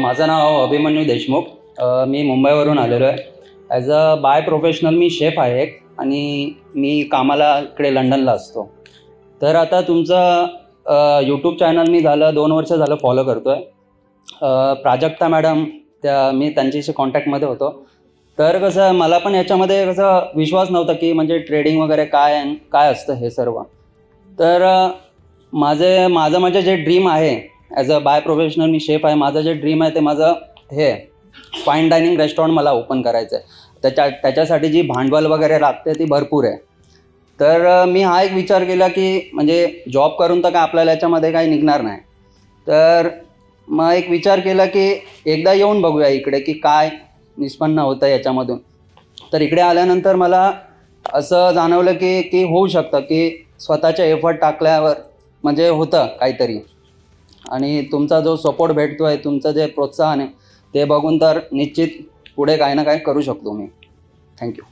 माझं नाव अभिमन्यू देशमुख. मी मुंबईवरून आलेलो आहे. ॲज अ बाय प्रोफेशनल मी शेफ आहे एक आणि मी कामाला इकडे लंडनला असतो. तर आता तुमचं यूट्यूब चॅनल मी झालं दोन वर्ष झालं फॉलो करतो आहे प्राजक्ता मॅडम त्या मी त्यांच्याशी कॉन्टॅक्टमध्ये होतो. तर कसं मला पण याच्यामध्ये कसं विश्वास नव्हता की म्हणजे ट्रेडिंग वगैरे काय काय असतं हे सर्व. तर माझे माझं म्हणजे जे ड्रीम आहे ॲज अ बाय प्रोफेशनल मी शेफ आहे. माझं जे ड्रीम आहे ते माझं हे फाईन डायनिंग रेस्टॉरंट मला ओपन करायचं आहे त्याच्या त्याच्यासाठी जी भांडवल वगैरे लागते ती भरपूर आहे. तर मी हा एक विचार केला की म्हणजे जॉब करून तर काय आपल्याला याच्यामध्ये काही निघणार नाही. तर मग एक विचार केला की एकदा येऊन बघूया इकडे की काय निष्पन्न होतं याच्यामधून. तर इकडे आल्यानंतर मला असं जाणवलं की की होऊ शकतं की स्वतःच्या एफर्ट टाकल्यावर म्हणजे होतं काहीतरी. आणि तुमचा जो सपोर्ट भेटतो आहे तुमचं जे प्रोत्साहन आहे ते बघून तर निश्चित पुढे काही ना काही करू शकतो मी. थँक्यू